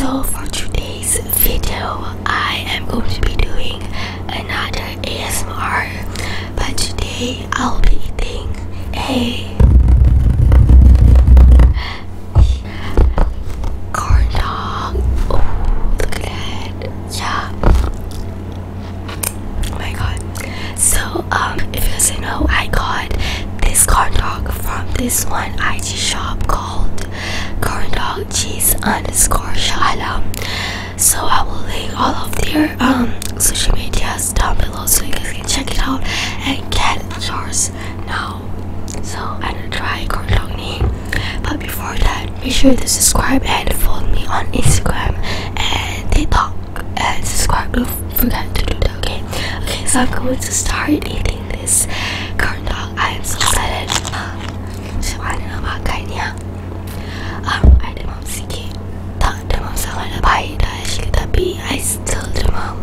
So for today's video, I am going to be doing another ASMR, but today I'll be eating a So I will link all of their um social medias down below so you guys can check it out and get yours now. So I'm gonna try corn dog. But before that, make sure to subscribe and follow me on Instagram and TikTok and subscribe. Don't forget to do that, okay? Okay, so I'm going to start eating this corn dog. I am. So tapi I still demam.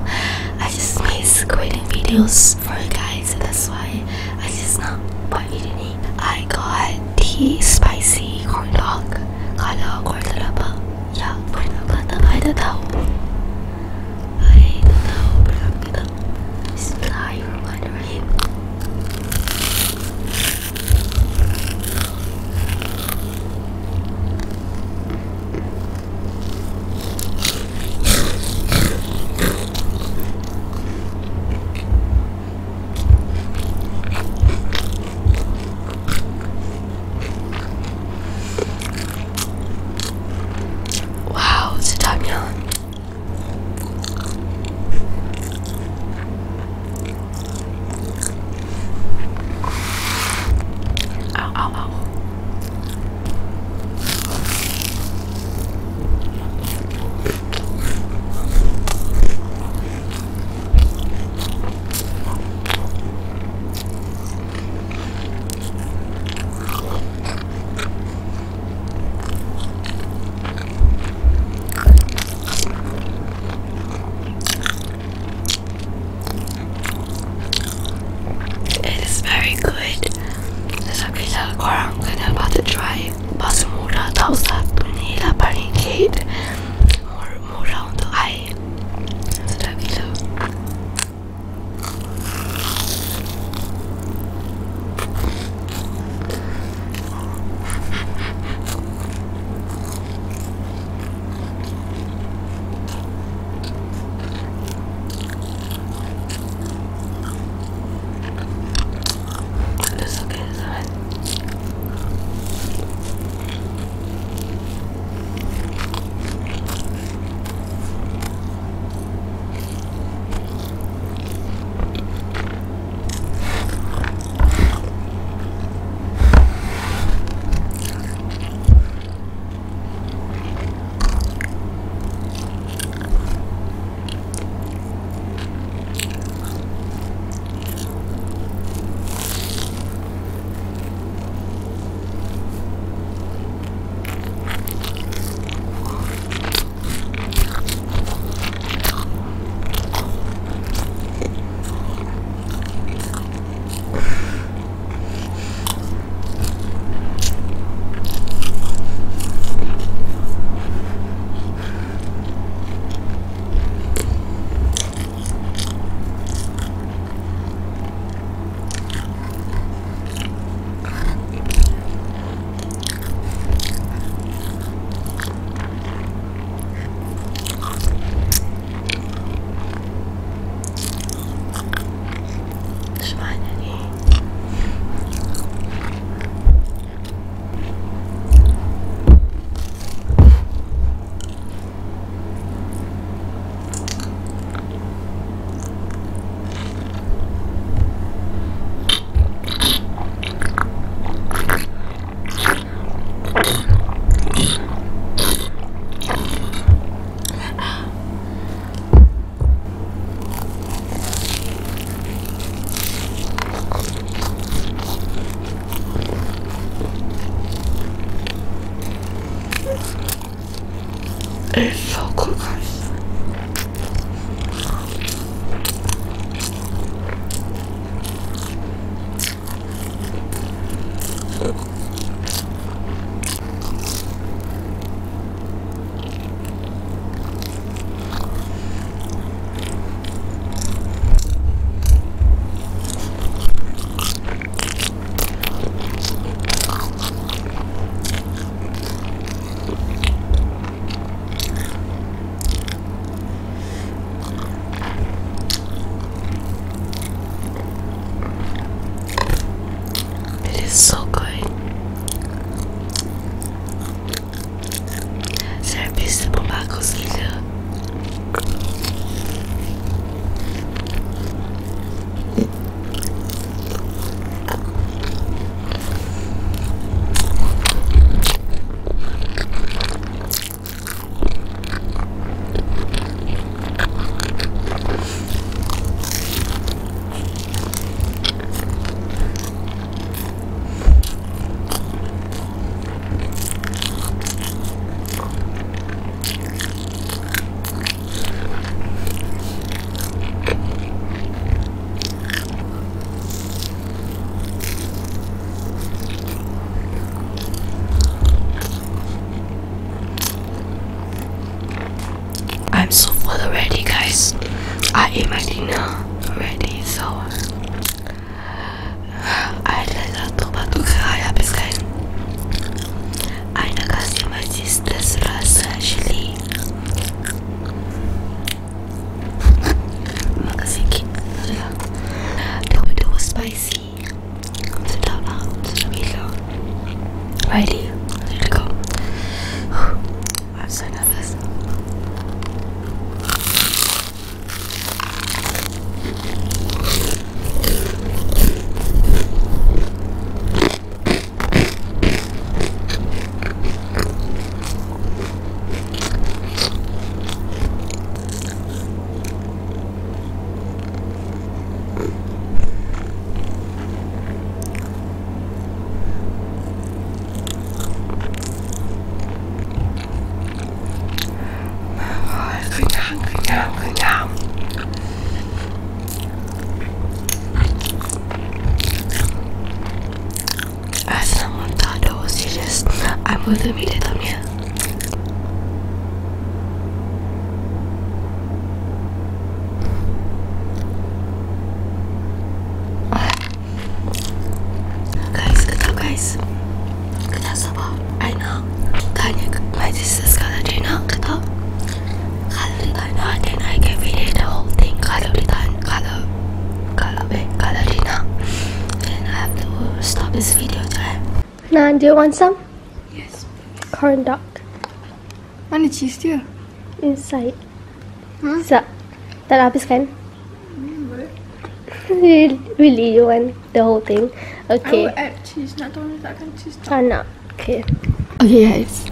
I just miss creating videos for you guys. That's why I just not buat video ni. I got the spicy corn dog. Kalau korang tak dapat, ya so good. Guys, I ate my uh, dinner already, so uh, ada satu batu kerai habis kan I nak kasih my sisters rasa actually Makan sikit Sudah Dia dia was spicy Sedap lah Sedap gila Ready Let's go I'm so nervous kenyang kenyang kenyang Asam mentado serius I'm with the Guys, guys Ketahu sabar I know Tanya my sisters dia nak ketahu Kalau dia tak nak Then I can the whole thing eh Kalau dia nak Then I have to stop this video eh Nah, do you want some? Yes. Corn dog Mana cheese dia? inside. Hmm? Sap. Tak nak habis kan? Really, really, you want the whole thing? Okay. I Okay. will add cheese. Nak tahu letakkan cheese tak? Tak nak. Okay. Okay guys.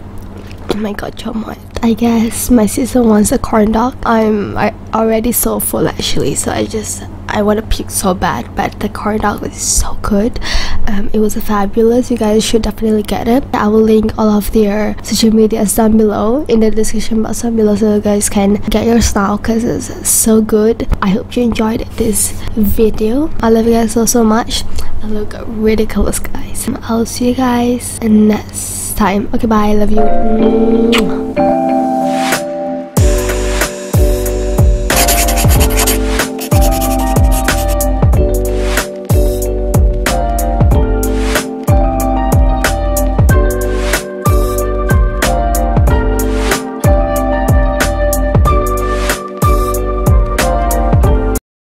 Oh my god, Jomot. I guess my sister wants a corn dog. I'm I already so full actually, so I just I want to puke so bad, but the corn dog was so good. Um, it was fabulous. You guys should definitely get it. I will link all of their social medias down below in the description box down below, so you guys can get your style because it's so good. I hope you enjoyed this video. I love you guys so so much. I look ridiculous, guys. I'll see you guys next time. Okay, bye. I Love you.